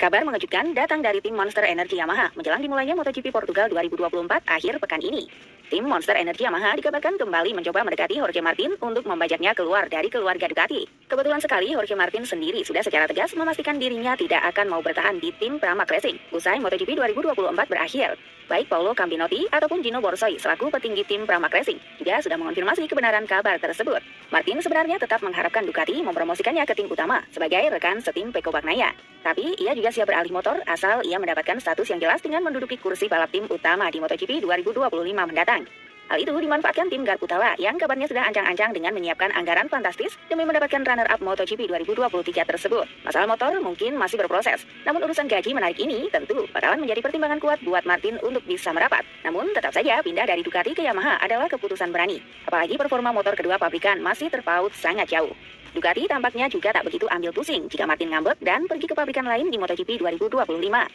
Kabar mengejutkan datang dari tim Monster Energy Yamaha menjelang dimulainya MotoGP Portugal 2024 akhir pekan ini. Tim Monster Energy Yamaha dikabarkan kembali mencoba mendekati Jorge Martin untuk membajaknya keluar dari keluarga Ducati. Kebetulan sekali Jorge Martin sendiri sudah secara tegas memastikan dirinya tidak akan mau bertahan di tim Pramac Racing usai MotoGP 2024 berakhir. Baik Paolo Campinotti ataupun Gino Borsoi selaku petinggi tim Pramac Racing juga sudah mengonfirmasi kebenaran kabar tersebut. Martin sebenarnya tetap mengharapkan Ducati mempromosikannya ke tim utama sebagai rekan setim Peko Bagnaya. Tapi ia juga siap beralih motor asal ia mendapatkan status yang jelas dengan menduduki kursi balap tim utama di MotoGP 2025 mendatang. Hal itu dimanfaatkan tim Garputala yang kabarnya sudah ancang-ancang dengan menyiapkan anggaran fantastis demi mendapatkan runner-up MotoGP 2023 tersebut. Masalah motor mungkin masih berproses, namun urusan gaji menarik ini tentu bakalan menjadi pertimbangan kuat buat Martin untuk bisa merapat. Namun tetap saja pindah dari Ducati ke Yamaha adalah keputusan berani. Apalagi performa motor kedua pabrikan masih terpaut sangat jauh. Ducati tampaknya juga tak begitu ambil pusing jika Martin ngambek dan pergi ke pabrikan lain di MotoGP 2025.